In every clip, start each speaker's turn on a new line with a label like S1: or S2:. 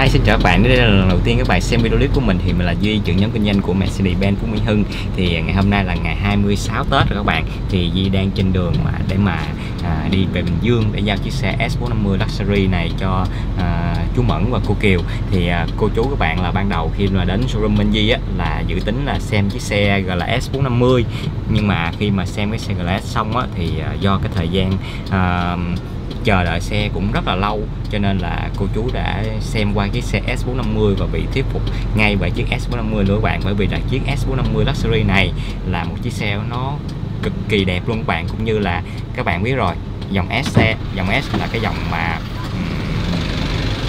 S1: Hi, xin chào các bạn. Đây là lần đầu tiên các bạn xem video clip của mình thì mình là Duy, trưởng nhóm kinh doanh của Mercedes-Benz Phú Mỹ Hưng. Thì ngày hôm nay là ngày 26 Tết rồi các bạn. Thì Duy đang trên đường mà để mà à, đi về Bình Dương để giao chiếc xe S450 Luxury này cho à, chú Mẫn và cô Kiều. Thì à, cô chú các bạn là ban đầu khi mà đến showroom bên Duy á là dự tính là xem chiếc xe gọi là S450 nhưng mà khi mà xem cái xe GLS xong á thì à, do cái thời gian à, chờ đợi xe cũng rất là lâu cho nên là cô chú đã xem qua chiếc xe S450 và bị thuyết phục ngay bởi chiếc S450 nữa các bạn bởi vì là chiếc S450 Luxury này là một chiếc xe nó cực kỳ đẹp luôn các bạn cũng như là các bạn biết rồi dòng S xe dòng S là cái dòng mà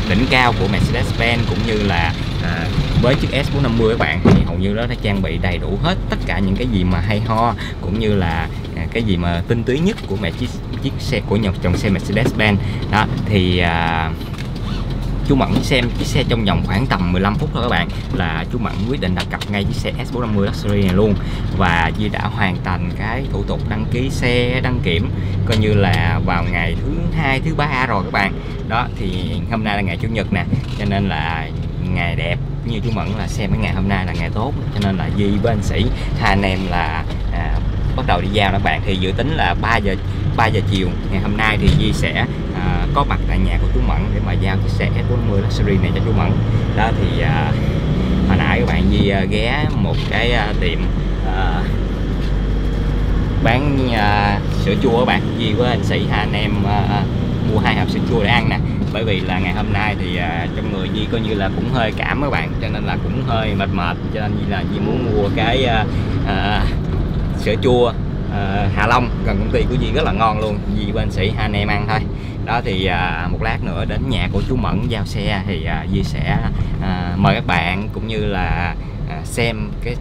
S1: đỉnh cao của Mercedes-Benz cũng như là à, với chiếc S450 các bạn thì hầu như nó đã trang bị đầy đủ hết tất cả những cái gì mà hay ho cũng như là à, cái gì mà tinh túy nhất của mẹ chiếc chiếc xe của nhật dòng xe Mercedes-Benz. Đó thì à, chú Mẫn xem chiếc xe trong vòng khoảng tầm 15 phút thôi các bạn là chú Mẫn quyết định đặt cặp ngay chiếc xe S450 Luxury này luôn và duy đã hoàn thành cái thủ tục đăng ký xe đăng kiểm coi như là vào ngày thứ hai thứ ba rồi các bạn. Đó thì hôm nay là ngày chủ nhật nè cho nên là ngày đẹp. Như chú Mẫn là xem cái ngày hôm nay là ngày tốt cho nên là duy với anh Sĩ hai anh em là bắt đầu đi giao các bạn. Thì dự tính là 3 giờ 3 giờ chiều ngày hôm nay thì Di sẽ à, có mặt tại nhà của chú Mẫn để mà giao chiếc xe S40 Luxury này cho chú Mẫn. Đó thì à, hồi nãy các bạn Di à, ghé một cái à, tiệm à, bán à, sữa chua các bạn. Di với anh Sĩ hai anh em à, à, mua hai hộp sữa chua để ăn nè. Bởi vì là ngày hôm nay thì à, trong người Di coi như là cũng hơi cảm các bạn cho nên là cũng hơi mệt mệt. Cho nên Di là Di muốn mua cái à, à, sữa chua à, Hạ Long gần công ty của Di rất là ngon luôn. Di bên sĩ hai anh em ăn thôi. Đó thì à, một lát nữa đến nhà của chú Mẫn giao xe thì à, Di sẽ à, mời các bạn cũng như là à, xem cái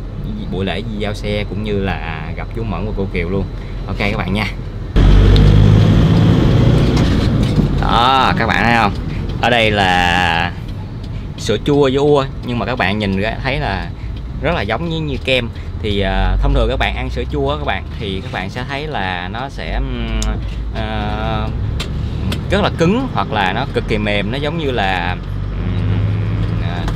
S1: buổi lễ Di giao xe cũng như là gặp chú Mẫn và cô Kiều luôn. Ok các bạn nha. Đó các bạn thấy không? Ở đây là sữa chua vua nhưng mà các bạn nhìn thấy là rất là giống như như kem. Thì uh, thông thường các bạn ăn sữa chua các bạn thì các bạn sẽ thấy là nó sẽ uh, rất là cứng hoặc là nó cực kỳ mềm. Nó giống như là uh,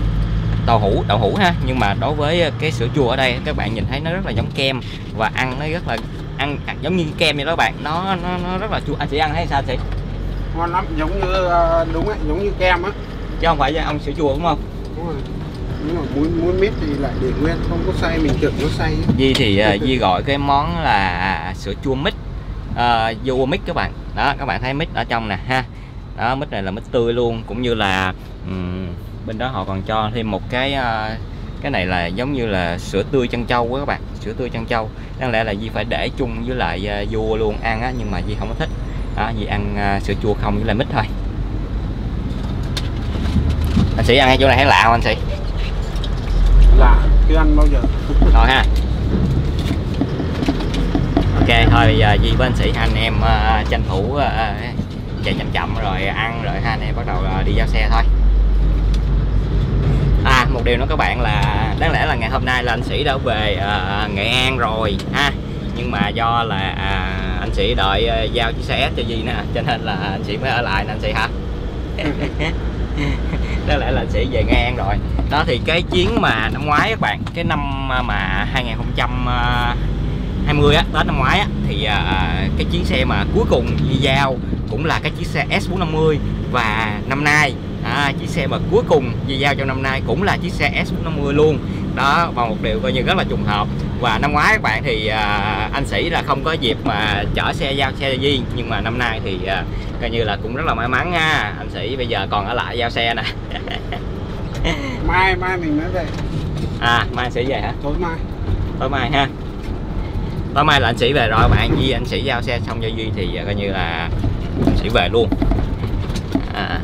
S1: đậu hũ đậu hũ ha. Nhưng mà đối với cái sữa chua ở đây các bạn nhìn thấy nó rất là giống kem và ăn nó rất là ăn, ăn giống như kem vậy đó các bạn. Nó nó, nó rất là chua. Anh chị ăn thấy sao chị?
S2: Ngon lắm giống như đúng ấy giống như kem á.
S1: Chứ không phải ông sữa chua đúng không?
S2: Đúng rồi nhưng mà muốn muốn mít thì lại để nguyên không có xay mình tưởng nó xay
S1: Di thì uh, Di gọi cái món là à, sữa chua mít. Uh, vô mít các bạn. Đó các bạn thấy mít ở trong nè ha. Đó mít này là mít tươi luôn. Cũng như là um, bên đó họ còn cho thêm một cái uh, cái này là giống như là sữa tươi chân trâu quá các bạn. Sữa tươi chân trâu đáng lẽ là Di phải để chung với lại uh, vua luôn ăn á nhưng mà Di không có thích. Đó Di ăn uh, sữa chua không với lại mít thôi. Anh sĩ ăn cái chỗ này thấy lạ không anh sĩ?
S2: Lạ chưa ăn bao giờ.
S1: Rồi ha. Ok thôi bây giờ Di với anh sĩ hai anh em uh, tranh thủ uh, chạy chậm chậm rồi ăn rồi hai anh em bắt đầu uh, đi giao xe thôi. À một điều nữa các bạn là đáng lẽ là ngày hôm nay là anh sĩ đã về uh, Nghệ An rồi ha. Nhưng mà do là uh, anh sĩ đợi uh, giao chiếc xe cho gì nè cho nên là anh sĩ mới ở lại nè anh sĩ hả? Đó lẽ là anh sĩ về Nghệ An rồi đó thì cái chuyến mà năm ngoái các bạn cái năm mà 2020 à, á Tết năm ngoái á thì à, cái chuyến xe mà cuối cùng đi giao cũng là cái chiếc xe S450 và năm nay à, chiếc xe mà cuối cùng di giao trong năm nay cũng là chiếc xe S450 luôn. Đó và một điều coi như rất là trùng hợp. Và năm ngoái các bạn thì à, anh sĩ là không có dịp mà chở xe giao xe Di nhưng mà năm nay thì à, coi như là cũng rất là may mắn nha. Anh sĩ bây giờ còn ở lại giao xe nè.
S2: mai mai mình mới về.
S1: À mai sĩ về hả?
S2: Tối mai.
S1: Tối mai ha. Tối mai là anh sĩ về rồi bạn Di anh sĩ giao xe xong cho Duy thì coi như là anh sĩ về luôn. À.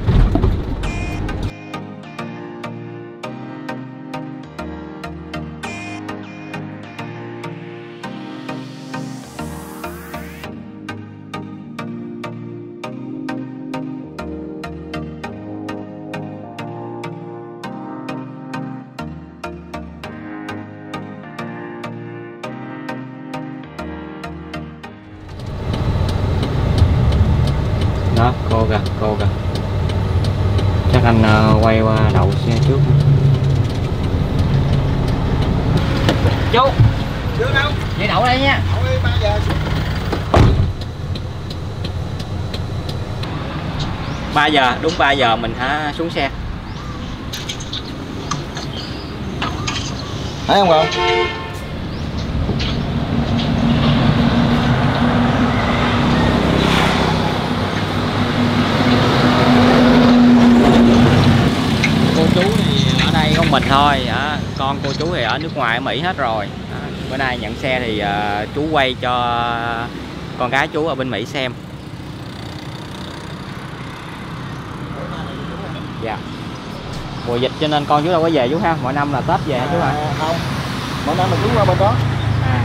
S2: 3 giờ
S1: đúng 3 giờ mình hả xuống xe
S2: Thấy không cậu?
S1: cô chú thì ở đây có mình thôi đó. con cô chú thì ở nước ngoài ở Mỹ hết rồi đó. bữa nay nhận xe thì ờ, chú quay cho con gái chú ở bên Mỹ xem dạ mùa dịch cho nên con chú đâu có về chú ha mỗi năm là Tết về hả chú hả
S2: À, không, mỗi năm mình xuống qua bên đó.
S1: à.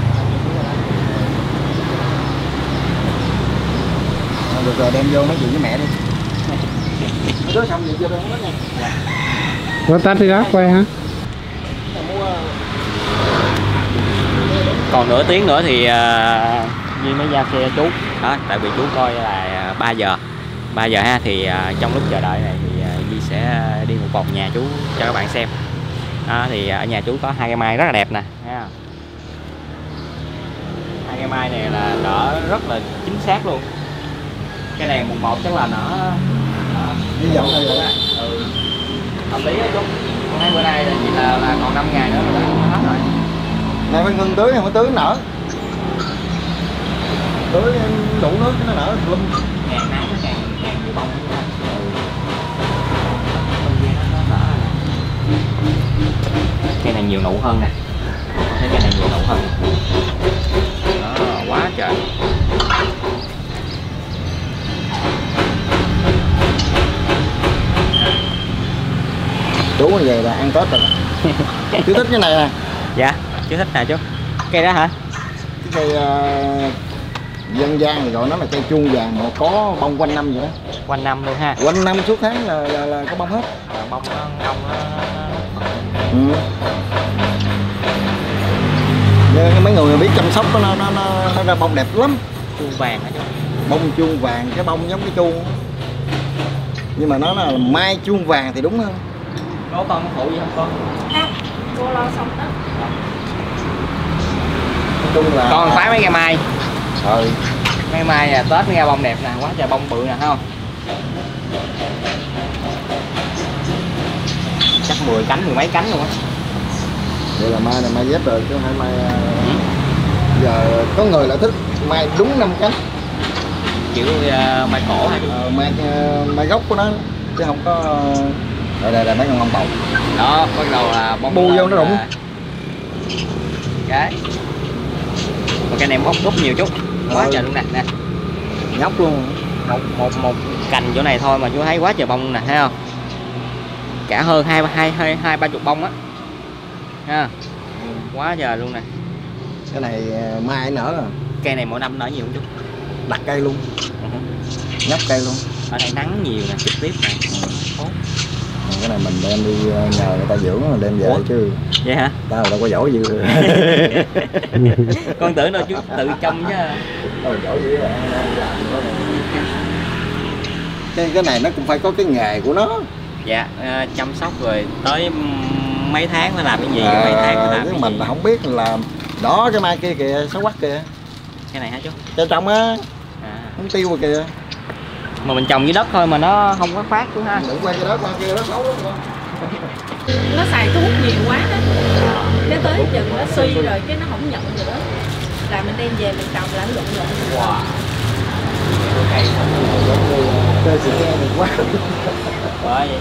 S2: À, được rồi đem vô nói chuyện với mẹ đi. Đứa xong đâu hết nha.
S3: Có tắt đi gác quay hả?
S2: Là
S1: còn nửa tiếng nữa thì uh, Duy mới giao xe chú đó tại vì chú coi là 3 giờ 3 giờ ha thì à, trong lúc chờ đợi này à, sẽ đi một vòng nhà chú cho các bạn xem đó, thì ở nhà chú có hai cây mai rất là đẹp nè hai cây mai này là nở rất là chính xác luôn cái này mùng một chắc là nở nở
S2: hy vọng là vậy.
S1: ừ. hợp lý đó chú con thấy bữa nay là chỉ là, là còn 5 ngày nữa là nó hết rồi
S2: Này phải ngưng tưới không có tưới nở. Tưới đủ nước nó nở lum.
S1: càng nắng nó càng càng nhiều bông cây này nhiều nụ hơn nè Con thấy cây này nhiều nụ hơn đó quá trời
S2: Chú như vậy là ăn Tết rồi. Chú thích cái này nè.
S1: dạ chú thích nè chú cây đó hả
S2: Cái cây ờ, dân gian thì gọi nó là cây chuông vàng mà có bông quanh năm vậy đó.
S1: quanh năm luôn ha
S2: Quanh năm suốt tháng là, là, là có bông hết.
S1: Bông nó
S2: Ừ. Như mấy người biết chăm sóc nó nó nó, nó ra bông đẹp lắm.
S1: chuông vàng hả
S2: Bông chuông vàng cái bông giống cái chuông. Nhưng mà nó là mai chuông vàng thì đúng hơn.
S1: có con phụ gì không con
S4: Ha, cô lo xong đó
S2: Nói chung là
S1: con phái mấy cây mai
S2: Ờ,
S1: mấy mai là tết ra bông đẹp nè quá trời bông bự nè thấy không 10 cánh mười mấy cánh luôn á.
S2: Vậy là mai này mai dép rồi chứ phải mai ờ, giờ có người lại thích mai đúng năm cánh.
S1: Kiểu uh, mai cổ chú
S2: ờ, mai ờ, mai gốc của nó chứ không có ờ, đây đây đây mấy con ông bầu.
S1: Đó bắt đầu là bông
S2: Bu vô nó rụng.
S1: là- cái. Còn cái này bốc bốc nhiều chút quá
S2: Ừ.
S1: trời luôn nè nè.
S2: Nhóc luôn.
S1: Một một một cành chỗ này thôi mà chú thấy quá trời bông nè thấy không cả hơn hai hai hai hai ba chục bông á. Ha quá trời luôn nè.
S2: Cái này ờ, mai nở rồi
S1: cây này mỗi năm nở nhiều không chú
S2: đặt cây luôn.
S1: Ừ hử.
S2: nhóc cây luôn.
S1: Ở đây nắng nhiều nè trực tiếp nè.
S2: Còn cái này mình đem đi ờ, nhờ người ta dưỡng rồi đem về
S1: Ủa?
S2: chứ.
S1: Vậy hả?
S2: Tao đâu có giỏi dữ.
S1: Con tưởng đâu chú tự trông chứ.
S2: Có giỏi dữ cái cái này nó cũng phải có cái nghề của nó
S1: dạ ờ, chăm sóc rồi tới mấy tháng phải làm cái gì mấy tháng
S2: Ờ,
S1: làm cái
S2: mình
S1: gì
S2: là không biết là đó cái mai kia kìa xấu quắc kìa
S1: cái này hả chú
S2: cho trong á
S1: à.
S2: không tiêu rồi kìa
S1: mà mình trồng dưới đất thôi mà nó không có phát chú ha
S2: đừng quay cái đó qua kia nó xấu lắm
S4: nó xài thuốc nhiều quá đó cái tới chừng nó suy rồi cái nó không nhận nữa là mình đem về mình trồng lại luận luận
S1: wow cây
S2: quá
S1: bởi vậy.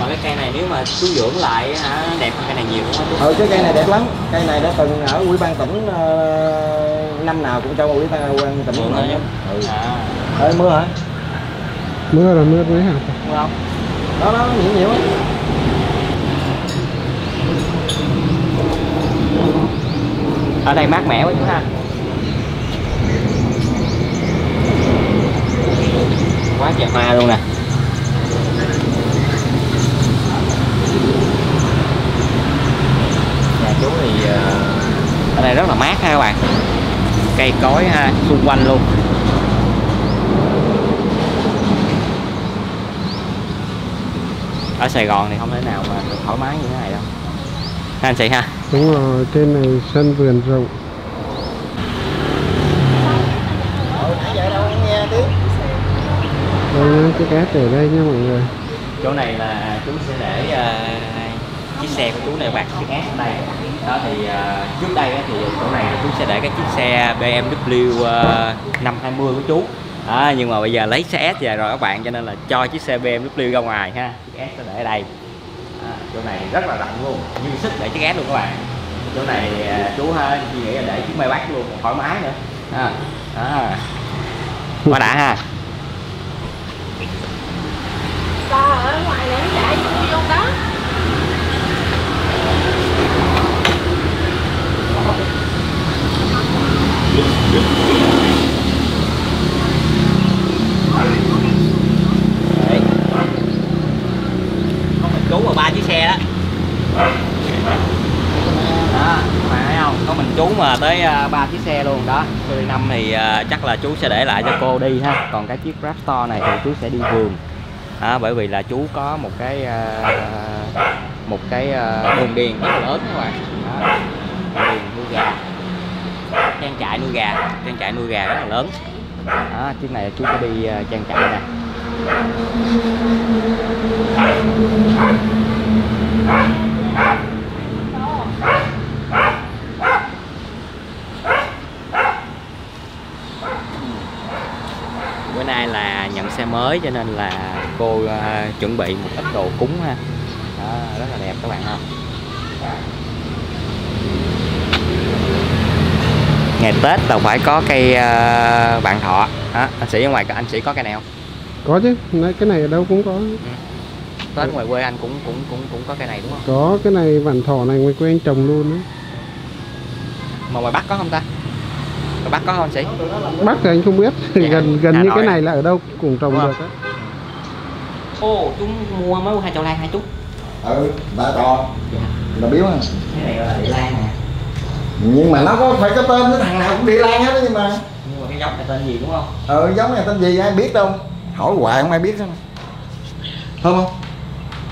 S1: Mà cái cây này nếu mà chú dưỡng lại á hả đẹp hơn cây này nhiều đúng không?
S2: Ừ cái cây này đẹp lắm. Cây này đã từng ở ủy ban tỉnh ờ, năm nào cũng cho ủy ban ủy ban tỉnh
S1: Mượn hả
S2: ừ.
S1: à.
S2: Ê, mưa hả?
S3: Mưa là mưa mấy hả?
S1: đúng không?
S2: Đó đó nhiều nhiều lắm.
S1: Ở đây mát mẻ quá chú ha. Quá trời hoa luôn nè chú thì ờ, ở đây rất là mát ha các bạn. Cây cối ha xung quanh luôn. Ở Sài Gòn thì không thể nào mà được thoải mái như thế này đâu. Ha anh chị ha.
S3: Đúng rồi trên này sân vườn rộng. Đây chiếc ép ở đây nha mọi người.
S1: Chỗ này là chú sẽ để ờ, chiếc xe của chú này bạc chiếc S ở đây đó thì uh, trước đây thì chỗ này chú sẽ để cái chiếc xe BMW uh, 520 của chú. Đó, nhưng mà bây giờ lấy xe S về rồi các bạn cho nên là cho chiếc xe BMW ra ngoài ha. Chiếc S sẽ để ở đây. À, chỗ này rất là rộng luôn dư sức để chiếc S luôn các bạn. Chỗ này à, chú ha suy nghĩ là để chiếc Maybach luôn thoải mái nữa. À, à. quá đã ha.
S4: Sao ở ngoài này nó chạy vô đó.
S1: Đấy. có mình chú và ba chiếc xe đó. Đó các bạn thấy không? Có mình chú mà tới à, ba chiếc xe luôn. Đó tôi năm thì à, chắc là chú sẽ để lại cho cô đi ha. Còn cái chiếc Raptor này thì chú sẽ đi vườn. Đó, bởi vì là chú có một cái à, một cái à, đường điền rất lớn các bạn. Đó. Đường điền trang trại nuôi gà. Trang trại nuôi gà rất là lớn. Đó, chiếc này chú có đi ờ, trang trại nè. Bữa nay là nhận xe mới cho nên là cô ờ, chuẩn bị một ít đồ cúng ha. Đó, rất là đẹp các bạn không ngày tết là phải có cây à, bạn thọ. Đó, anh sĩ ở ngoài anh sĩ có cây này không?
S3: Có chứ. Cái này ở đâu cũng có.
S1: Tết ngoài quê anh cũng cũng cũng cũng có cây này đúng không?
S3: Có cái này vạn thọ này ngoài quê anh trồng luôn á.
S1: Mà ngoài bắc có không ta? Ngoài bắc có không anh sĩ?
S3: Bắc thì anh không biết.
S1: Dạ,
S3: gần gần
S1: Hà
S3: như
S1: Nội.
S3: cái này là ở đâu cũng trồng
S1: Đúng
S3: được á.
S1: Ô chúng mua mới hai chậu lan hai chút.
S2: Ừ bà to. Là biếu à
S1: cái này là địa lan nè
S2: nhưng mà nó có phải có tên cái thằng nào cũng đi lan hết đó nhưng mà.
S1: Nhưng mà cái giống này tên gì đúng không?
S2: Ừ giống này tên gì ai biết đâu. Hỏi hoài không ai biết đâu thơm không?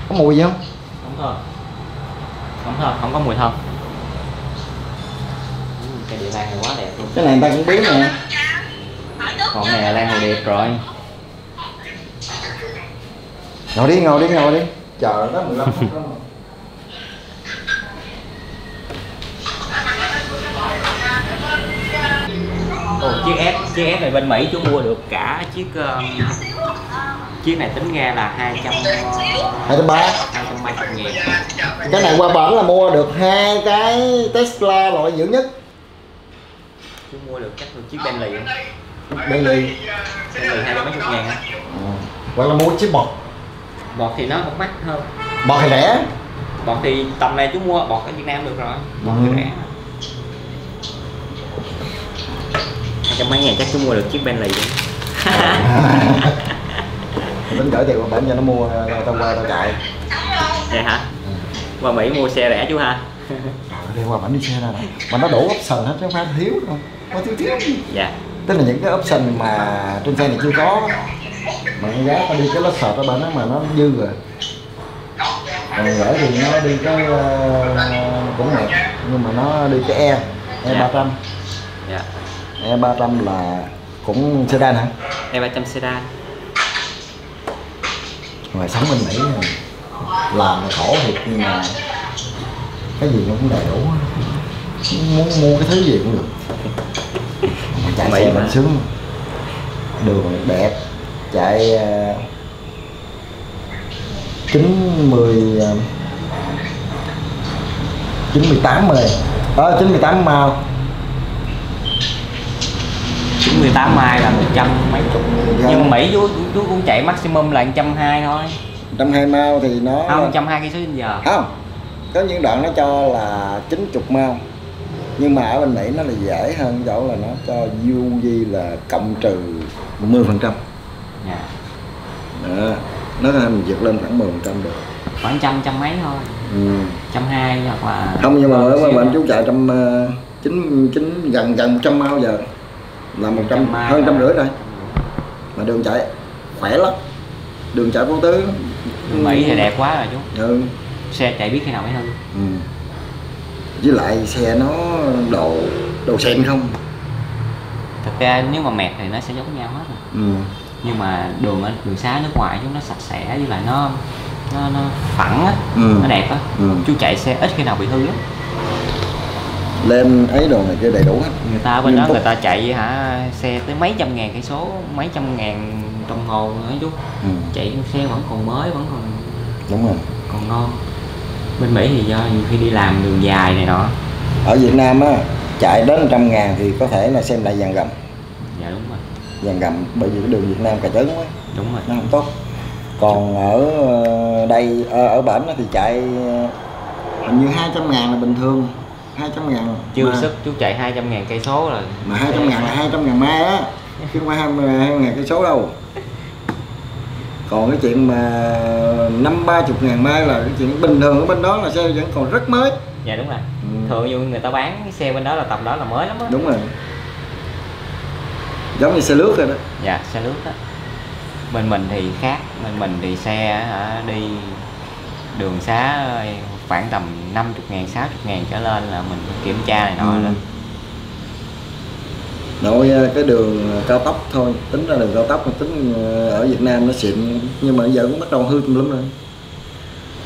S2: Có mùi gì không?
S1: Không thơm. Không thơm không có mùi thơm. Ừ, cái địa lan này quá đẹp luôn.
S2: Cái này người ta cũng biết nè.
S1: Còn này là lan hồ điệp rồi.
S2: Ngồi đi ngồi đi ngồi đi. Chờ đó 15 phút
S1: Ồ, chiếc S chiếc S này bên Mỹ chú mua được cả chiếc um, chiếc này tính ra là hai trăm
S2: hai trăm ba.
S1: hai trăm ba mươi ngàn.
S2: Cái này qua bển là mua được hai cái Tesla loại dữ nhất.
S1: Chú mua được chắc là chiếc Bentley. Không?
S2: Bentley.
S1: Bentley hai mấy chục ngàn á.
S2: Ừ. hoặc là mua chiếc bọt.
S1: Bọt thì nó cũng mắc hơn.
S2: Bọt thì rẻ.
S1: Bọt thì tầm này chú mua bọt ở Việt Nam được rồi. Bọt thì
S2: Ừ.
S1: rẻ trăm mấy ngàn chắc chú mua được chiếc Bentley vậy
S2: tính gửi tiền qua bển cho nó mua tao qua tao chạy.
S1: Vậy hả? Qua Mỹ mua xe rẻ chú ha.
S2: Đi qua bển đi xe ra nè. Mà nó đủ option hết chứ không phải thiếu đâu. Có thiếu thiếu.
S1: Dạ.
S2: Tức là những cái option mà trên xe này chưa có mà con gái tao đi cái lót sọt ở bên đó mà nó dư rồi. Còn gửi thì nó đi cái uh, cũng đẹp nhưng mà nó đi cái e e ba trăm E300 là cũng sedan hả?
S1: E300 sedan.
S2: Ngoài sống bên Mỹ làm là khổ thiệt nhưng mà cái gì nó cũng đầy đủ muốn mua cái thứ gì cũng được. Mà chạy
S1: Mỹ
S2: xe mình sướng. Đường đẹp chạy ờ, chín mười ờ, chín mười tám mười, chín mười tám mao màu
S1: 98 mai là 100 mấy chục.
S2: Dạ.
S1: nhưng Mỹ chú, chú cũng chạy maximum là 120 thôi.
S2: trăm hai mao thì nó
S1: không 120 cây số trên giờ.
S2: Không có những đoạn nó cho là 90 mao nhưng mà ở bên Mỹ nó là dễ hơn chỗ là nó cho UV là cộng trừ 10 phần trăm.
S1: Dạ.
S2: đó nó mình vượt lên khoảng 10 phần trăm được.
S1: Khoảng trăm trăm mấy thôi.
S2: Ừ.
S1: trăm hai hoặc là
S2: không nhưng mà ở
S1: siêu
S2: bên chú chạy trăm ờ, chín chín gần gần 100 mao giờ là 100
S1: 100 mai
S2: hơn trăm rưỡi đây mà đường chạy khỏe lắm đường chạy vô tứ
S1: Mỹ thì đẹp quá rồi chú
S2: ừ.
S1: xe chạy biết khi nào mới hư
S2: ừ. với lại xe nó độ độ sen không
S1: thực ra nếu mà mẹt thì nó sẽ giống nhau hết rồi.
S2: ừ.
S1: nhưng mà đường ở đường xá nước ngoài chúng nó sạch sẽ với lại nó nó nó phẳng á
S2: Ừ.
S1: nó đẹp á
S2: Ừ.
S1: chú chạy xe ít khi nào bị hư lắm
S2: lên ấy đồ này kia đầy đủ hết.
S1: Người ta bên đó người ta chạy hả xe tới mấy trăm ngàn cây số mấy trăm ngàn đồng hồ nữa chú.
S2: Ừ.
S1: chạy xe vẫn còn mới vẫn còn
S2: đúng rồi.
S1: còn ngon bên Mỹ thì do nhiều khi đi làm đường dài này nọ
S2: ở Việt Nam á chạy đến trăm ngàn thì có thể là xem lại dàn gầm.
S1: Dạ đúng rồi.
S2: Dàn gầm bởi vì cái đường Việt Nam cà chớn quá
S1: đúng rồi.
S2: nó không tốt. Còn ở ờ, đây ở, ở bển thì chạy ờ, hình như 200 ngàn là bình thường 200 ngàn
S1: chưa
S2: mà,
S1: sức chú chạy 200 ngàn cây số là
S2: mà 200 ngàn là 200 ngàn mai á chứ không phải 20 ngàn cây số đâu. Còn cái chuyện mà năm ba chục ngàn mai là cái chuyện bình thường ở bên đó là xe vẫn còn rất mới.
S1: Dạ đúng rồi.
S2: Ừ.
S1: thường như người ta bán cái xe bên đó là tầm đó là mới lắm á.
S2: Đúng rồi. Giống như xe lướt rồi đó.
S1: Dạ xe lướt á. Bên mình thì khác. Bên mình thì xe hả, đi đường xá khoảng tầm 50 ngàn 60 ngàn trở lên là mình kiểm tra này nọ
S2: Ừ.
S1: lên
S2: nội ờ, cái đường cao tốc thôi. Tính ra đường cao tốc mà tính ờ, ở Việt Nam nó xịn nhưng mà giờ cũng bắt đầu hư tùm lum rồi.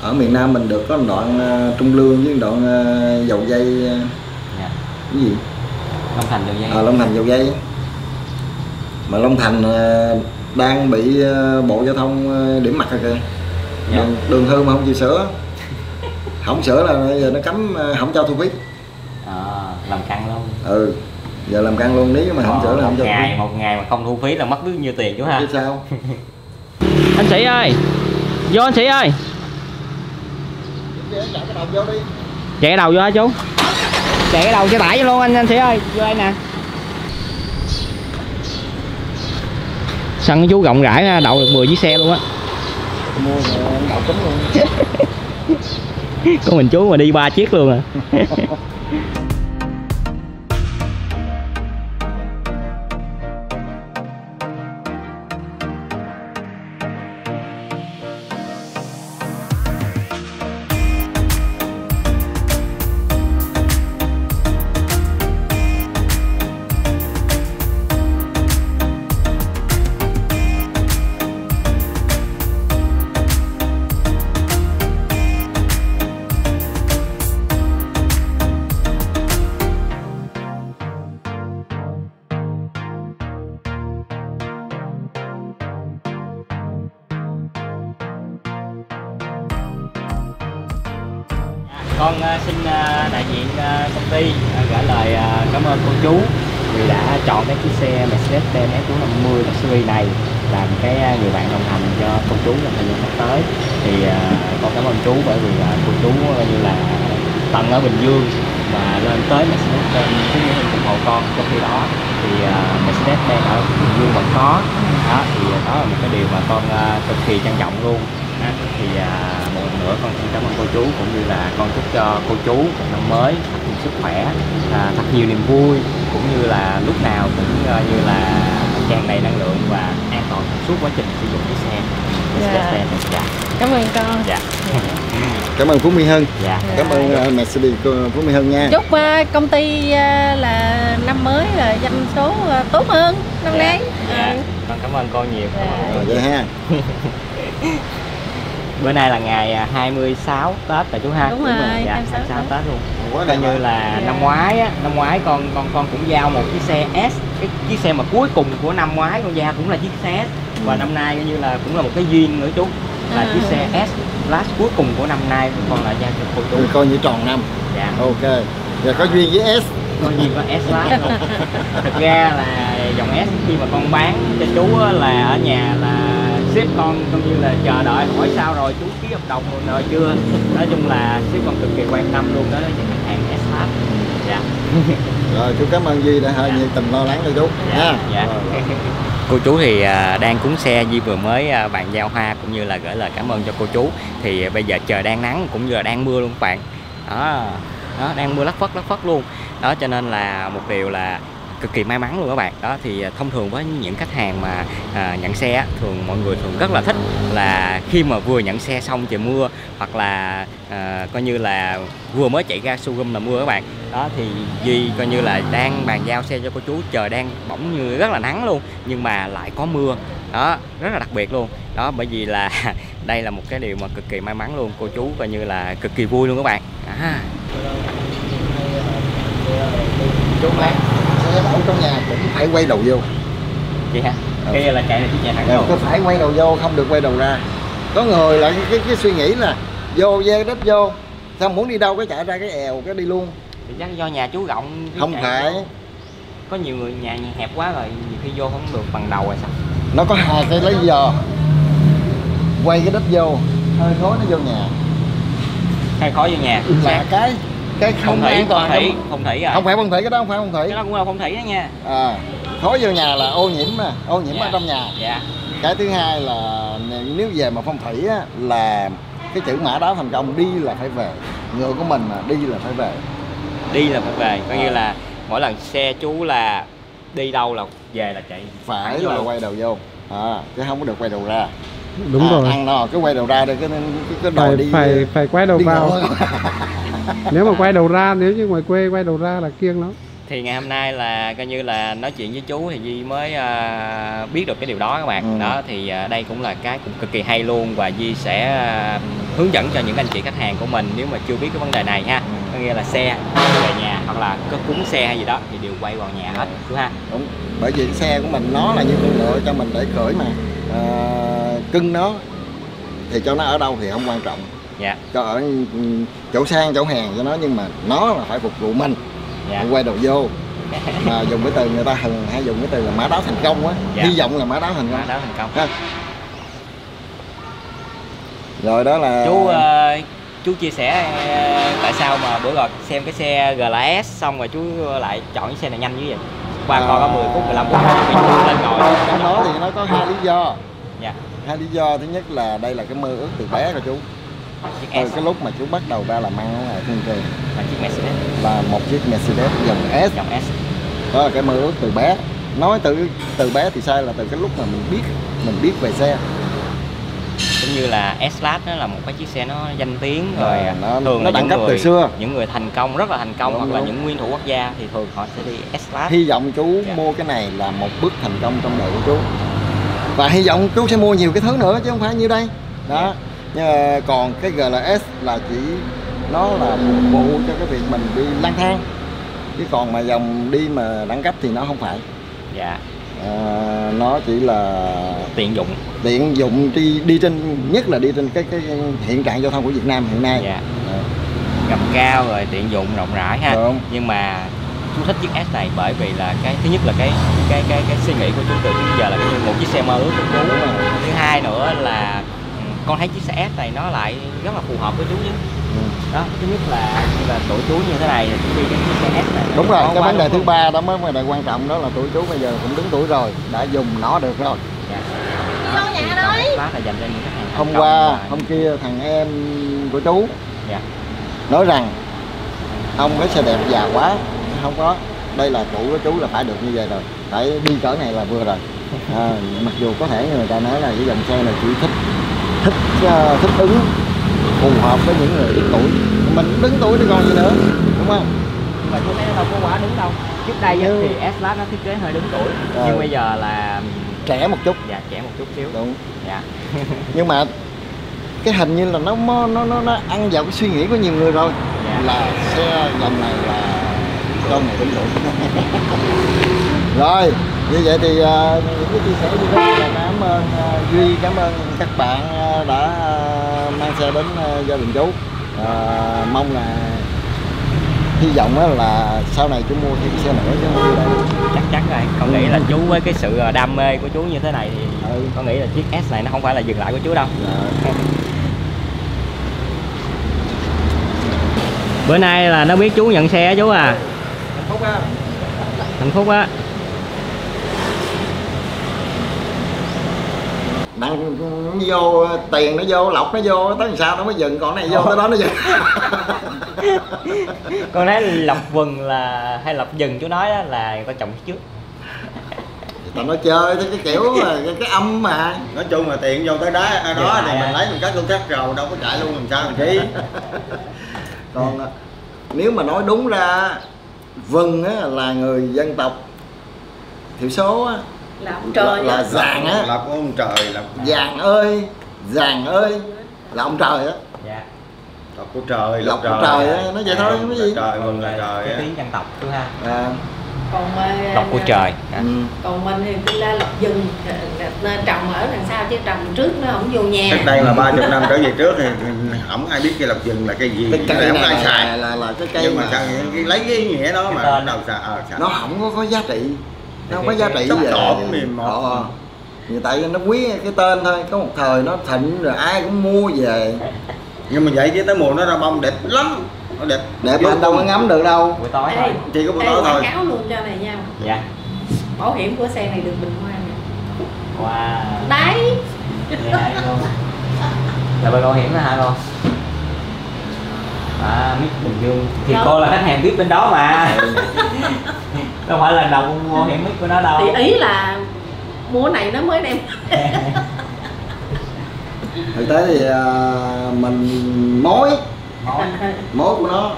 S2: Ở miền Nam mình được có một đoạn ờ, trung lương với một đoạn dầu dây
S1: dạ.
S2: cái gì?
S1: Long Thành đường dây.
S2: À, Long Thành dầu dây. Mà Long Thành đang bị bộ giao thông điểm mặt rồi kìa.
S1: Dạ.
S2: đường, đường hư mà không chịu sửa không sửa là bây giờ nó cấm ờ, không cho thu phí.
S1: À, làm căng luôn.
S2: Ừ giờ làm căng luôn nếu mà không sửa là không cho thu
S1: ngày
S2: phí
S1: một ngày mà không thu phí là mất biết nhiêu tiền chú ha.
S2: Chứ sao?
S1: Anh sĩ ơi vô anh sĩ ơi.
S2: Chạy cái đầu vô đi.
S1: Chạy cái đầu vô hả chú? Chạy cái đầu xe tải vô luôn anh anh sĩ ơi. Vô đây nè. Sân chú rộng rãi đậu được 10 chiếc xe luôn á.
S2: Mua đậu cấm luôn
S1: có mình chú mà đi ba chiếc luôn à. ty à, gửi lời à, cảm ơn cô chú vì đã chọn cái chiếc xe Mercedes-Benz S450 Luxury này làm cái à, người bạn đồng hành cho cô chú trong thời gian sắp tới. Thì con cảm ơn chú bởi vì cô chú như là tận ở Bình Dương và lên tới Mercedes-Benz Phú ủng hộ con. Trong khi đó thì Mercedes-Benz ở Bình Dương vẫn có. Đó, thì đó là một cái điều mà con cực kỳ trân trọng luôn. Thì nữa con xin cảm ơn cô chú cũng như là con chúc cho cô chú một năm mới thật nhiều sức khỏe à, thật nhiều niềm vui cũng như là lúc nào cũng à, như là tràn đầy năng lượng và an toàn trong suốt quá trình sử dụng chiếc xe. Mercedes-Benz này. dạ.
S4: cảm ơn con.
S1: Dạ.
S2: Cảm ơn Phú Mỹ Hưng
S1: dạ.
S2: Cảm ơn uh, Mercedes của Phú Mỹ Hưng nha.
S4: Chúc ờ, công ty ờ, là năm mới là doanh số ờ, tốt hơn năm nay.
S1: Dạ.
S4: Ừ.
S1: con cảm ơn cô nhiều.
S4: Dạ.
S2: rồi vậy ha
S1: bữa nay là ngày à, 26 Tết rồi chú ha
S4: Đúng rồi,
S1: dạ,
S4: 26
S1: 26 Tết. Luôn. Coi như là
S4: Dạ.
S1: năm ngoái á năm ngoái con con con cũng giao một chiếc xe S cái chiếc xe mà cuối cùng của năm ngoái con giao cũng là chiếc xe S. Và năm nay coi như là cũng là một cái duyên nữa chú là
S4: Ừ. À.
S1: chiếc xe S Plus cuối cùng của năm nay con lại giao cho cô chú.
S2: Coi như tròn năm.
S1: Dạ.
S2: Ok. Giờ có duyên với S.
S1: Coi duyên có S luôn thực ra là dòng S khi mà con bán cho chú á, là ở nhà là ship con coi như là chờ đợi hỏi sao rồi chú ký hợp đồng rồi, chưa? Nói chung là ship con cực kỳ quan tâm luôn đó những khách hàng S Plus dạ.
S2: Rồi chú cảm ơn Duy đã hơi nhiệt tình lo lắng cho chú. Nha.
S1: Dạ.
S2: Rồi.
S1: cô chú thì à, đang cúng xe Di vừa mới à, bàn giao hoa cũng như là gửi lời cảm ơn cho cô chú. Thì à, bây giờ trời đang nắng cũng như là đang mưa luôn các bạn. Đó đó đang mưa lất phất lất phất luôn. Đó cho nên là một điều là cực kỳ may mắn luôn các bạn. Đó thì à, thông thường với những khách hàng mà à, nhận xe thường mọi người thường rất là thích là khi mà vừa nhận xe xong trời mưa hoặc là à, coi như là vừa mới chạy ra showroom là mưa các bạn. Đó thì Duy coi như là đang bàn giao xe cho cô chú trời đang bỗng như rất là nắng luôn nhưng mà lại có mưa. Đó rất là đặc biệt luôn. Đó bởi vì là đây là một cái điều mà cực kỳ may mắn luôn cô chú coi như là cực kỳ vui luôn các bạn. À.
S2: chú lát trong nhà cũng phải quay đầu vô.
S1: Vậy hả?
S2: Ừ.
S1: kia là chạy là chiếc nhà thẳng luôn
S2: có phải quay đầu vô không được quay đầu ra. Có người lại cái, cái suy nghĩ là vô dê đất vô xong muốn đi đâu cái chạy ra cái èo cái đi luôn.
S1: Thì chắc do nhà chú rộng cái
S2: không phải.
S1: vô. có nhiều người nhà, hẹp quá rồi nhiều khi vô không được bằng đầu rồi sao?
S2: Nó có hai cái lý do quay cái đất vô. Hơi khối nó vô nhà.
S1: Hay khó vô nhà.
S2: Là cái cái không toàn
S1: thủy
S2: trong-
S1: phong thủy à.
S2: Không phải phong thủy cái đó không phải phong thủy
S1: cái đó cũng là phong thủy đó nha.
S2: À khối vô nhà là ô nhiễm mà ô nhiễm
S1: Dạ.
S2: ở trong nhà.
S1: Dạ.
S2: Cái thứ hai là nếu về mà phong thủy á, là cái chữ mã đáo thành công đi là phải về. Ngựa của mình mà đi là phải về.
S1: Đi là phải về coi
S2: À.
S1: như là mỗi lần xe chú là đi đâu là về là chạy.
S2: Phải là quay đầu vô. À, chứ không có được quay đầu ra.
S3: Đúng
S2: à,
S3: rồi.
S2: ăn no cứ quay đầu ra đây cái cái, cái đòi
S3: phải
S2: đi
S3: phải phải quay đầu
S2: đi
S3: vào. nếu mà quay đầu ra nếu như ngoài quê quay đầu ra là kiêng lắm.
S1: Thì ngày hôm nay là coi như là nói chuyện với chú thì Duy mới à, biết được cái điều đó các bạn.
S2: Ừ.
S1: đó thì à, đây cũng là cái cũng cực kỳ hay luôn và Duy sẽ à, hướng dẫn cho những anh chị khách hàng của mình nếu mà chưa biết cái vấn đề này ha.
S2: Ừ.
S1: có nghĩa là xe về nhà hoặc là có cúng xe hay gì đó thì đều quay vào nhà hết. Chú ha?
S2: Đúng. Bởi vì xe của mình nó là như con ngựa cho mình để khởi mà. À, cưng nó thì cho nó ở đâu thì không quan trọng
S1: dạ.
S2: Cho ở chỗ sang chỗ hàng cho nó nhưng mà nó là phải phục vụ mình.
S1: Dạ.
S2: Quay đầu vô. Mà dùng cái từ người ta thường hay dùng cái từ là mã đáo thành công á.
S1: Dạ.
S2: hy vọng là mã đáo thành công.
S1: Đó, đó thành công.
S2: Ha. Rồi đó là
S1: chú ờ, chú chia sẻ ờ, tại sao mà bữa rồi xem cái xe GLS xong rồi chú lại chọn cái xe này nhanh như vậy? Qua
S2: À.
S1: coi có 10 phút 15 phút thì chú lên ngồi.
S2: Trong đó thì nó có hai lý do.
S1: Dạ.
S2: Hai lý do. Thứ nhất là đây là cái mơ ước từ bé của chú từ cái lúc mà chú bắt đầu ra làm ăn ở thương trường
S1: và chiếc Mercedes.
S2: Là một chiếc Mercedes dòng S.
S1: Dòng S.
S2: Đó là cái mơ ước từ bé. Nói từ từ bé thì sai là từ cái lúc mà mình biết mình biết về xe.
S1: Cũng như là S-Class nó là một cái chiếc xe nó danh tiếng
S2: Ờ,
S1: rồi
S2: nó-
S1: thường
S2: nó
S1: là
S2: đẳng cấp
S1: người
S2: từ xưa.
S1: những người thành công rất là thành công
S2: Đúng,
S1: hoặc là
S2: đúng.
S1: những nguyên thủ quốc gia thì thường họ sẽ đi S-Class
S2: hy vọng chú
S1: Dạ.
S2: mua cái này là một bước thành công trong đời của chú. Và hy vọng chú sẽ mua nhiều cái thứ nữa chứ không phải như đây. Đó.
S1: Dạ.
S2: Nhưng mà còn cái GLS là chỉ nó là phục vụ cho cái việc mình đi lang thang. Chứ còn mà dòng đi mà đẳng cấp thì nó không phải.
S1: Dạ.
S2: À, nó chỉ là
S1: tiện dụng.
S2: tiện dụng đi đi trên nhất là đi trên cái cái hiện trạng giao thông của Việt Nam hiện nay.
S1: Dạ.
S2: Ờ,
S1: gầm cao rồi tiện dụng rộng rãi ha.
S2: Đúng.
S1: nhưng mà chú thích chiếc S này bởi vì là cái thứ nhất là cái cái cái cái suy nghĩ của chú từ trước đến giờ là cái một chiếc xe mơ ước của chú thứ hai nữa là con thấy chiếc xe S này nó lại rất là phù hợp với chú chứ
S2: ừ.
S1: đó thứ nhất là như là tuổi chú như thế này thì chú đi cái chiếc xe S này.
S2: Đúng rồi cái vấn đề thứ ba đó mới vấn đề quan trọng đó là tuổi chú bây giờ cũng đứng tuổi rồi đã dùng nó được rồi.
S1: Dạ.
S4: Vô nhà đấy.
S1: S-Class là dành cho những khách hàng
S2: hôm qua
S1: và-
S2: hôm kia thằng em của chú
S1: dạ.
S2: nói rằng ông cái xe đẹp già quá không có đây là chủ của chú là phải được như vậy rồi phải đi cỡ này là vừa rồi. À, mặc dù có thể người ta nói là cái dòng xe này chỉ thích thích ờ, thích ứng phù hợp với những người ít tuổi. Mình đứng tuổi thì còn gì nữa đúng không?
S1: Nhưng mà chú thấy nó đâu có quá đứng đâu. Trước đây
S2: Ừ.
S1: thì S-Class nó thiết kế hơi đứng tuổi.
S2: Ờ.
S1: nhưng bây giờ là
S2: trẻ một chút.
S1: Dạ trẻ một chút xíu.
S2: Đúng.
S1: Dạ.
S2: Nhưng mà cái hình như là nó nó nó nó, nó ăn vào cái suy nghĩ của nhiều người rồi.
S1: Dạ.
S2: là xe dòng này là cho người đứng tuổi. Rồi như vậy thì uh, những cái chia sẻ như thế là cảm ơn uh, duy cảm ơn các bạn uh, đã mang xe đến gia đình chú. Uh, mong là hy vọng á là sau này chú mua thêm xe nữa chứ không như đây
S1: chắc chắn rồi. Con nghĩ là chú với cái sự đam mê của chú như thế này thì
S2: Ừ.
S1: con nghĩ là chiếc S này nó không phải là dừng lại của chú đâu.
S2: Rồi.
S1: bữa nay là nó biết chú nhận xe á chú à.
S2: Hạnh phúc ha.
S1: hạnh phúc á
S2: nặng nó vô tiền nó vô lọc nó vô tới làm sao nó mới dừng? Còn này vô tới đó nó dừng
S1: con thấy lọc vừng là hay lọc vừng chú nói đó là người ta trồng trước.
S2: Tao nói chơi tới cái kiểu mà cái, cái âm mà.
S5: Nói chung là tiền vô tới đó ở đó
S1: Dạ,
S5: thì
S1: dạ.
S5: mình lấy mình cắt luôn cắt rồi đâu có chạy luôn làm sao làm chi.
S2: Còn à, nếu mà nói đúng ra vân á, là người dân tộc. Thiểu số á,
S4: là ông
S2: là,
S4: trời
S2: là
S4: á.
S2: giàng á.
S5: Lập của ông trời lập
S2: giàng ơi giàng ơi. Là ông trời á.
S1: Dạ.
S5: Lập của trời
S2: Lộc của trời á, nói vậy thôi,
S5: Vâng
S2: cái
S5: là
S2: gì?
S5: trời vâng là trời
S1: cái tiếng dân tộc chú ha
S2: à,
S4: còn
S1: lọc của trời. À.
S2: ừ.
S4: còn mình thì tôi la lọc rừng nên trồng ở đằng sau chứ trồng trước nó không vô nhà.
S5: Cách đây ba chục năm trở về trước thì không ai biết cây lập rừng là cây gì
S2: cái cây
S5: không ai
S2: là,
S5: xài.
S2: là, là cái cây
S5: nhưng mà
S2: mà
S5: sao lấy cái nghĩa đó mà
S1: Cái tên.
S5: bắt đầu xài ờ xài.
S2: Nó không có, có giá trị nó không có giá trị về
S5: mọt.
S2: Ờ. Vì tại nó quý cái tên thôi có một thời nó thịnh rồi ai cũng mua về.
S5: Nhưng mà vậy chứ tới mùa nó ra bông đẹp lắm. Nó đẹp
S2: để
S5: vô
S2: bạn đâu có ngắm được đâu.
S1: Buổi tối
S4: Ê,
S1: thôi.
S5: Chỉ có buổi
S4: ê,
S5: tối thôi.
S4: cáo luôn cho này nha.
S1: Dạ.
S4: Bảo hiểm của xe này được bình hoa nè.
S1: Wow.
S4: Đấy.
S1: Là bên bảo hiểm đó hả cô? À mít bình dương. Thì cô là khách hàng tiếp bên đó mà đâu phải lần đầu mua hiểm mít của nó đâu
S4: thì ý là mua này nó mới đem
S2: thực tế thì à, mình mối
S1: Thôi.
S2: mối của nó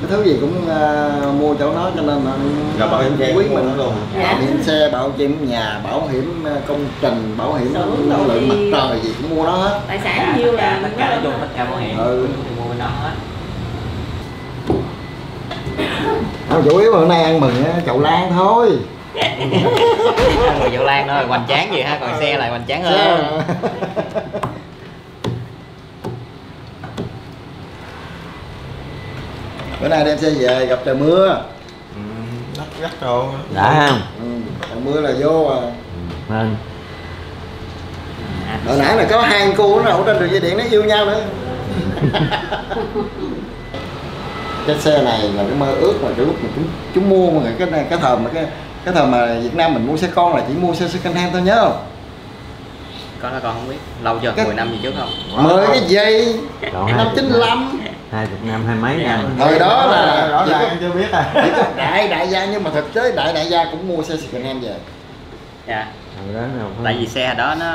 S2: cái thứ gì cũng à, mua chỗ nó cho nên là
S5: Rồi bảo hiểm xe
S2: quý mình
S5: nó luôn.
S4: Dạ.
S2: bảo hiểm xe bảo hiểm nhà bảo hiểm à, công trình bảo hiểm năng lượng mặt trời gì cũng mua nó hết
S4: tài
S1: Dạ,
S4: sản nhiêu
S1: cả
S4: là
S1: tất cả nói chung tất cả bảo hiểm
S2: Ừ.
S1: thì mua bên đó hết
S2: không chủ yếu hôm nay ăn mừng á, chậu lan thôi.
S1: Người dậu lan thôi hoành tráng gì ha còn xe lại hoành tráng hơn.
S2: Bữa nay đem xe về gặp trời mưa.
S5: Ừ, rất rất rồi
S3: đã không?
S2: Ừ, trời mưa là vô à.
S3: Vâng.
S2: Hồi nãy là có hai anh cô nó ở trên đường dây điện nó yêu nhau nữa cái xe này là cái mơ ước mà cái lúc mà chúng chúng mua mà cái này cái thời mà cái cái thời mà Việt Nam mình mua xe con là chỉ mua xe second hand thôi nhớ không?
S1: Có là con không biết. Lâu chưa?
S2: Cái-
S1: 10 năm gì trước không?
S2: Mười cái gì
S3: Còn
S2: năm. Chín lăm.
S3: Hai chục năm hai mấy năm.
S2: Thời đó là
S5: rõ ràng em chưa biết à.
S2: Chỉ có đại đại gia nhưng mà thực tế đại đại gia cũng mua xe second hand về.
S1: Dạ.
S3: Đó
S1: tại vì xe đó nó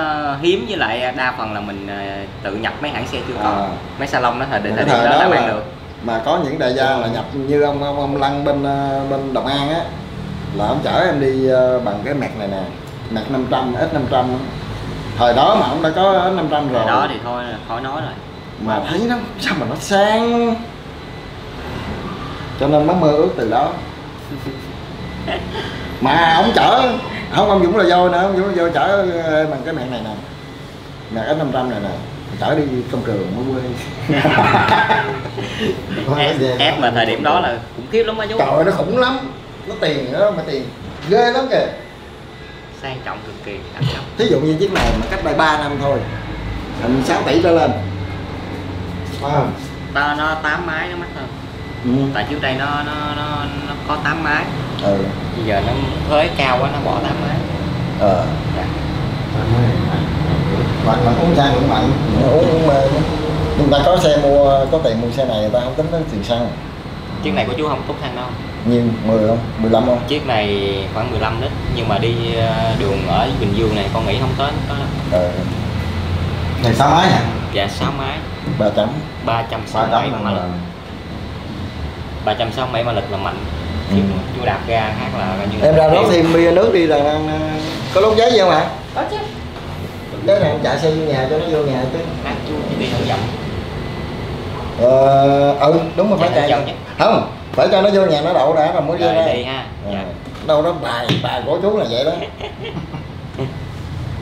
S1: hiếm với lại đa phần là mình ờ, tự nhập mấy hãng xe chưa có.
S2: À.
S1: mấy salon đó thời
S2: cái
S1: thời điểm đó
S2: đó là-
S1: được
S2: mà có những đại gia là nhập như ông ông, ông Lăng bên ờ, bên Đồng An á là ông chở em đi ờ, bằng cái mẹt này nè mẹt 500 S500 thời đó mà ông đã có S500 rồi.
S1: Thời đó thì thôi khỏi nói rồi.
S2: Mà thấy nó sao mà nó sang? Cho nên mới mơ ước từ đó. Mà ông chở không ông Dũng là vô nữa ông Dũng là vô chở ờ, bằng cái mẹt này nè. Mẹt S500 này nè chở đi công trường ở quê.
S1: S mà thời điểm đó là khủng khiếp lắm á chú.
S2: Trời ơi, nó khủng lắm. Nó tiền đó mà tiền ghê lắm kìa.
S1: Sang trọng cực kỳ
S2: thí dụ như chiếc này mà cách đây 3 năm thôi thành 6 tỷ trở lên. Không?
S1: Ta nó tám máy nó mắc hơn.
S2: Ừ.
S1: tại trước đây nó nó nó, nó có 8 máy
S2: ừ.
S1: bây giờ nó thuế cao quá nó bỏ 8 máy
S2: ờ.
S1: Dạ.
S2: Mạnh mà uống xăng cũng mạnh uống uống mê chúng ta có xe mua có tiền mua xe này người ta không tính đến tiền xăng.
S1: Chiếc này của chú không túc xăng đâu.
S2: Nhiều 10 không? 15 không?
S1: Chiếc này khoảng 15 lít nhưng mà đi ờ, đường ở Bình Dương này con nghĩ không tới đó đâu.
S2: Ờ.
S5: Này sao máy nè
S1: dạ 6 máy
S2: 3 chấm
S1: 367
S5: 300
S1: mã lực. 367 mã lực. Là mạnh.
S2: Ừ.
S1: chứ chú đạp ga khác là coi như
S2: em ra
S1: tiêu.
S2: thêm bia nước đi là ờ, có lốt giấy gì không ạ?
S4: Có chứ
S2: giấy này em chạy xe vô nhà cho nó vô nhà chứ.
S1: Hát chú chỉ đi dẫn
S2: ờ ừ đúng rồi phải
S1: Dạ,
S2: chạy không phải cho nó vô nhà nó đậu đã rồi mới vô ra
S1: đi ha.
S2: Ờ,
S1: dạ.
S2: đâu đó bài bài của chú là vậy đó.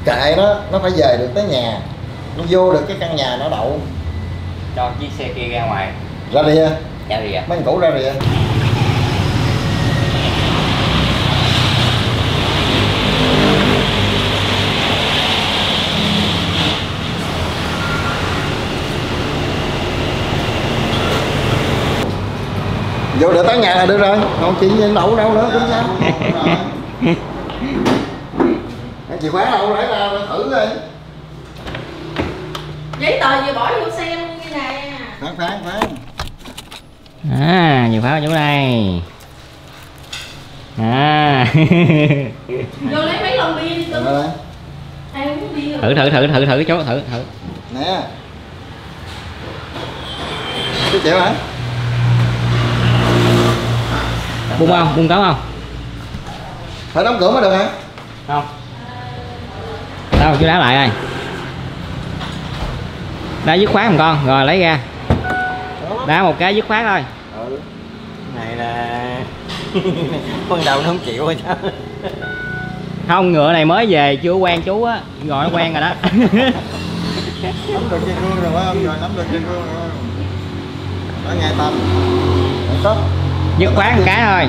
S2: Kệ nó nó phải về được tới nhà. Nó vô được cái căn nhà nó đậu.
S1: Cho chiếc xe kia ra ngoài.
S2: Ra rìa
S1: dạ thì
S2: mấy anh cũ ra rìa được tới nhà là được rồi không chuyện gì đậu đâu nữa cũng sao cái chìa khóa đâu lấy ra thử đi.
S4: Giấy tờ gì bỏ vô xe luôn như này
S2: khoan khoan khoan.
S1: À nhiều pháo ở chỗ đây. À.
S4: Vô lấy mấy lon bia đi
S2: đây
S4: ai uống bia
S1: thử thử thử thử thử chú thử thử.
S2: Nè. Cái chịu hả
S1: bung không? Bung cống không?
S2: Phải đóng cửa mới được hả?
S1: Không. Đâu chú đá lại đây. Đá dứt khoát không con rồi lấy ra. Đá một cái dứt khoát thôi.
S2: Ừ.
S1: này là con đầu nó không chịu rồi sao không ngựa này mới về chưa quen chú á. Rồi nó quen rồi đó.
S2: Nắm được dây cương rồi phải không? Rồi nắm được dây cương rồi đó nghe tâm tốt
S1: dứt khoát một cái thôi.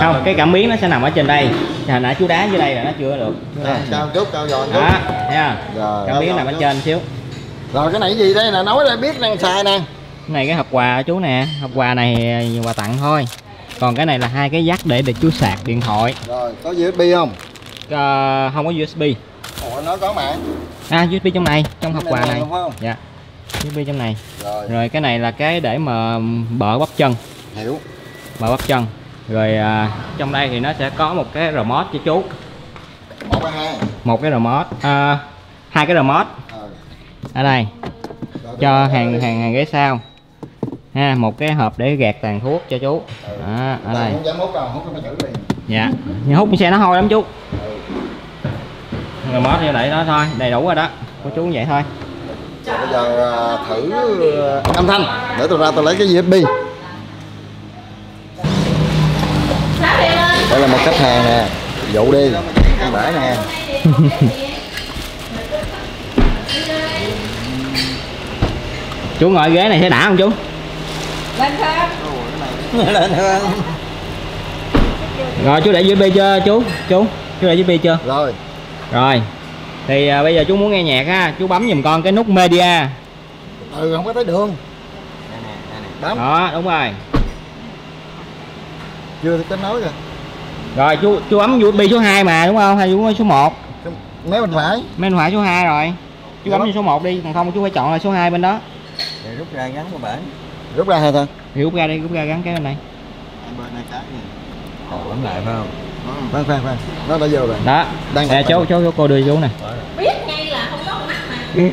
S1: Không cái cảm biến nó sẽ nằm ở trên đây. Hồi nãy chú đá dưới đây là nó chưa được.
S2: À, cao chút cao giòn chút
S1: đó
S2: rồi
S1: cảm biến nằm ở trên xíu.
S2: Rồi cái này gì đây nè? Nói đây biết đang xài nè.
S1: Này cái hộp quà chú nè. Hộp quà này quà tặng thôi. Còn cái này là hai cái jack để để chú sạc điện thoại.
S2: Rồi có USB không?
S1: Ờ, không có USB.
S2: Ủa nó có mà
S1: à USB trong này trong hộp quà này. dạ USB trong này.
S2: Rồi.
S1: Rồi cái này là cái để mà bợ bắp chân.
S2: Hiểu.
S1: Bợ bắp chân. Rồi à, trong đây thì nó sẽ có một cái remote cho chú.
S2: Một hay hai?
S1: Một cái remote à, hai cái remote
S2: Ờ.
S1: ở đây.
S2: Rồi,
S1: cho hàng hàng hàng ghế sau. Ha một cái hộp để gạt tàn thuốc cho chú.
S2: Ừ.
S1: đó, ở
S2: Đây,
S1: đây.
S2: không dám hút đâu hút cái mà chữ liền.
S1: Dạ. Nhưng hút xe nó hôi lắm chú.
S2: Ừ.
S1: remote như vậy đó thôi đầy đủ rồi đó của chú vậy thôi
S2: Rồi bây giờ à, thử à, âm thanh. Để tôi ra tôi lấy cái USB đây là một khách hàng nè dụ đi cái bể nè.
S1: Chú ngồi ghế này sẽ đã không chú?
S4: Lên thêm
S1: rồi chú để USB chưa chú chú. Chú để USB chưa?
S2: Rồi.
S1: Rồi thì à, bây giờ chú muốn nghe nhạc ha. Chú bấm giùm con cái nút media.
S2: Ừ không có tới đường. Bấm.
S1: Đó đúng rồi.
S2: Chưa kết nối rồi.
S1: Rồi chú chú bấm USB số 2 mà đúng không? Hay chú bấm số 1
S2: mấy bên phải.
S1: Bên phải số 2 rồi. Chú
S2: Dạ.
S1: bấm vô số 1 đi còn không chú phải chọn là số 2 bên đó.
S5: Rồi rút ra gắn vào bển.
S2: Rút ra hay thôi.
S1: Thì rút ra đi rút ra gắn cái bên này.
S5: Bên này cái này bấm lại phải không
S2: khoan khoan khoan nó đã vô rồi.
S1: Đó.
S2: Đang
S1: Nè,
S2: đặt
S1: chú cô đưa chú nè
S4: biết ngay là không có mắt mà.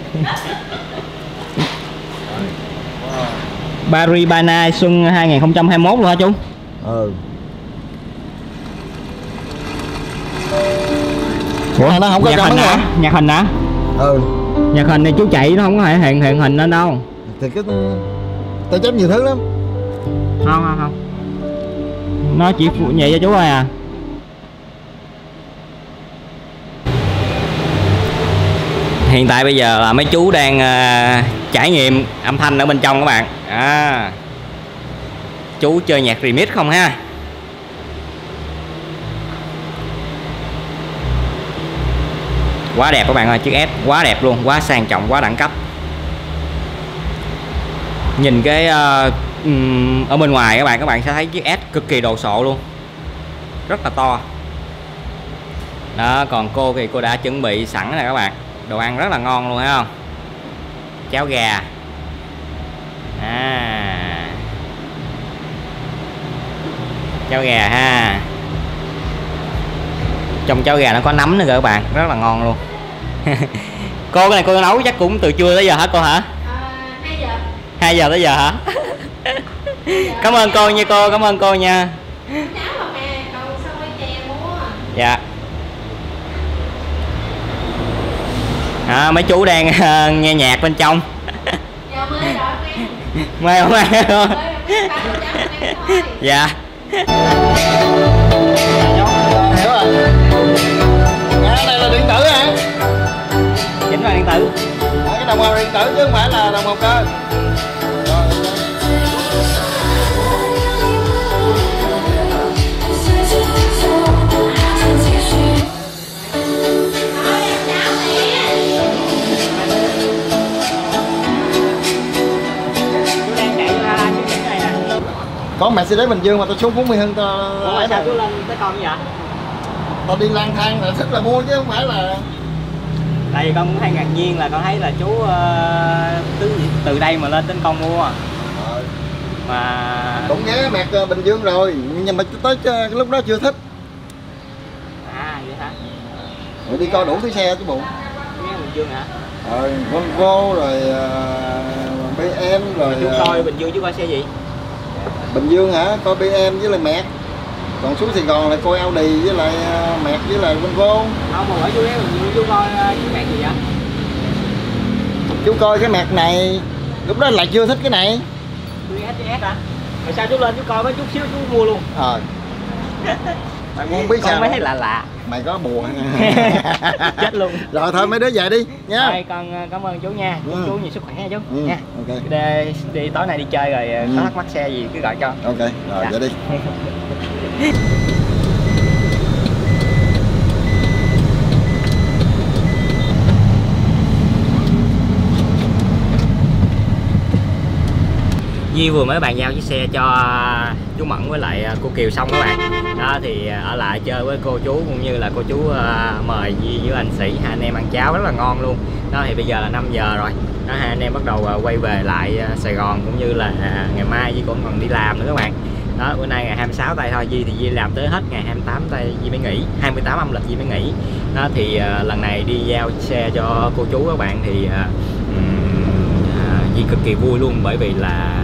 S1: Paris by Night xuân 2021 luôn hả chú?
S2: Ừ. Ủa, nó không có
S1: nhạc hình hả? nhạc hình hả?
S2: Ừ.
S1: Nhạc hình này chú chạy nó không có hiện hiện hiện hình lên đâu.
S2: Thì cái tôi chấm nhiều thứ lắm.
S1: Không không không. Nó chỉ phụ nhẹ cho chú thôi à hiện tại bây giờ là mấy chú đang uh, trải nghiệm âm thanh ở bên trong các bạn. À, chú chơi nhạc remix không ha? Quá đẹp các bạn ơi chiếc S quá đẹp luôn quá sang trọng quá đẳng cấp. Nhìn cái uh, ở bên ngoài các bạn các bạn sẽ thấy chiếc S cực kỳ đồ sộ luôn. Rất là to. Đó còn cô thì cô đã chuẩn bị sẵn này các bạn đồ ăn rất là ngon luôn thấy không? Cháo gà. À. Cháo gà ha. Trong cháo gà nó có nấm nữa kìa các bạn rất là ngon luôn. Cô cái này cô nấu chắc cũng từ trưa tới giờ hả cô hả?
S4: À, 2 giờ.
S1: 2 giờ tới giờ hả? Cảm ơn cô nha cô cảm ơn cô nha.
S4: Cháu vào hè cầu sao quay chè mua
S1: dạ à, mấy chú đang ờ, nghe nhạc bên trong. Mê không mê không dạ.
S2: Hiểu rồi cái này là điện tử hả?
S1: Chính là điện tử.
S2: Ờ, cái đồng hồ điện tử chứ không phải là đồng hồ cơ có Mercedes Bình Dương mà tao xuống Phú Mỹ Hưng tao
S1: ủa sao chú lên tới con vậy
S2: tao đi lang thang là thích là mua chứ không phải là
S1: tại vì con cũng hay ngạc nhiên là con thấy là chú ờ, từ từ đây mà lên đến con mua
S2: Ờ,
S1: mà
S2: cũng ghé mẹt ờ, Bình Dương rồi nhưng mà tới cái lúc đó chưa thích.
S1: À vậy hả?
S2: Rồi đi coi đủ thứ xe chứ bộ.
S1: Nghe bình dương hả?
S2: Rồi Volvo rồi ờ, BM rồi
S1: chú coi bình dương chú coi xe gì
S2: Bình Dương hả? Coi BM với lại mẹt còn xuống Sài Gòn là coi Audi với lại ờ, mẹt với lại Volvo
S1: không mà hỏi chú ghé bình dương coi ờ, chú mẹ gì vậy?
S2: Chú coi cái mẹt này lúc đó lại chưa thích cái này.
S1: Chú hả? Rồi sao chú lên chú coi mấy chút xíu chú mua luôn.
S2: Ờ mày muốn biết
S1: con
S2: sao
S1: thấy lạ lạ.
S2: Mày có bùa
S1: chết luôn.
S2: Rồi thôi mấy đứa về đi nha.
S1: Thôi con ờ, cảm ơn chú nha. Chúc
S2: Ừ.
S1: chú nhiều sức khỏe nha chú.
S2: Ừ,
S1: nha.
S2: ok.
S1: Đi, đi tối nay đi chơi rồi ờ,
S2: Ừ.
S1: có thắc mắc xe gì cứ gọi cho.
S2: Ok rồi
S1: Dạ.
S2: vậy đi
S1: Di vừa mới bàn giao chiếc xe cho chú Mẫn với lại à, cô Kiều xong các bạn. Đó thì à, ở lại chơi với cô chú cũng như là cô chú à, mời Di với anh Sĩ. Hai anh em ăn cháo rất là ngon luôn. Đó thì bây giờ là 5 giờ rồi. Đó hai anh em bắt đầu quay về lại Sài Gòn cũng như là ngày mai Di cũng còn đi làm nữa các bạn. Đó bữa nay ngày 26 tay thôi. Di thì Di làm tới hết ngày 28 tay Di mới nghỉ. 28 âm lịch Di mới nghỉ. Đó thì uh, lần này đi giao xe cho cô chú các bạn thì uh, uh, Di cực kỳ vui luôn bởi vì là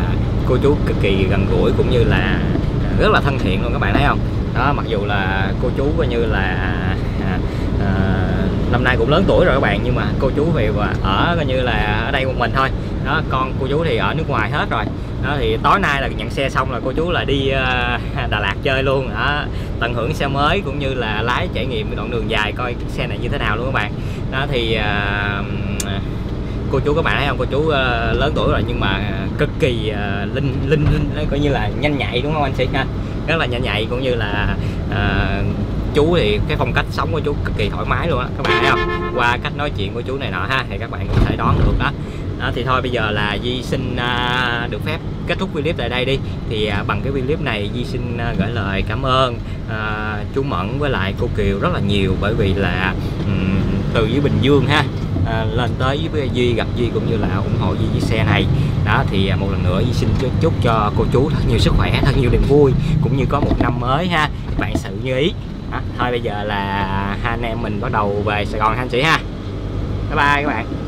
S1: cô chú cực kỳ gần gũi cũng như là rất là thân thiện luôn các bạn thấy không? Đó mặc dù là cô chú coi như là à, à, năm nay cũng lớn tuổi rồi các bạn nhưng mà cô chú về và ở coi như là ở đây một mình thôi. Đó con cô chú thì ở nước ngoài hết rồi. Đó thì tối nay là nhận xe xong là cô chú là đi uh, Đà Lạt chơi luôn. Đó tận hưởng xe mới cũng như là lái trải nghiệm đoạn đường dài coi xe này như thế nào luôn các bạn. Đó thì uh, cô chú các bạn thấy không? Cô chú uh, lớn tuổi rồi nhưng mà cực kỳ uh, linh linh linh coi như là nhanh nhạy đúng không anh sĩ ha? Rất là nhanh nhạy cũng như là uh, chú thì cái phong cách sống của chú cực kỳ thoải mái luôn á các bạn thấy không? Qua cách nói chuyện của chú này nọ ha thì các bạn cũng thể đoán được đó. Đó, thì thôi bây giờ là Di xin uh, được phép kết thúc clip tại đây đi. Thì uh, bằng cái clip này Di xin uh, gửi lời cảm ơn uh, chú Mẫn với lại cô Kiều rất là nhiều bởi vì là um, từ dưới Bình Dương ha à, lên tới với Duy gặp Duy cũng như là ủng hộ Duy với xe này. Đó thì à, một lần nữa Duy xin chúc, chúc cho cô chú thật nhiều sức khỏe thật nhiều niềm vui cũng như có một năm mới ha. Bạn sự như ý. Đó, thôi bây giờ là hai anh em mình bắt đầu về Sài Gòn ha anh chị ha. Bye bye các bạn.